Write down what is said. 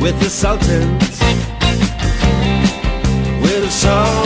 with the sultans, with the song.